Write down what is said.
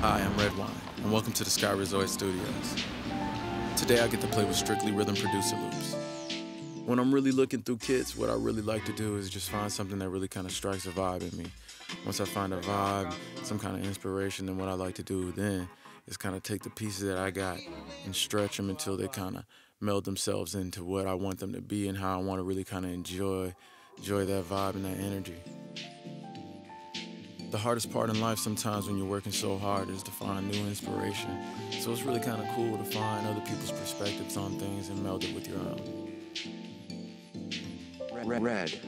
Hi, I'm Redwine, and welcome to the Sky Resort Studios. Today I get to play with strictly rhythm producer loops. When I'm really looking through kits, what I really like to do is just find something that really kind of strikes a vibe in me. Once I find a vibe, some kind of inspiration, then what I like to do then is kind of take the pieces that I got and stretch them until they kind of meld themselves into what I want them to be and how I want to really kind of enjoy enjoy that vibe and that energy. The hardest part in life sometimes when you're working so hard is to find new inspiration. So it's really kind of cool to find other people's perspectives on things and meld it with your own. Red. Red.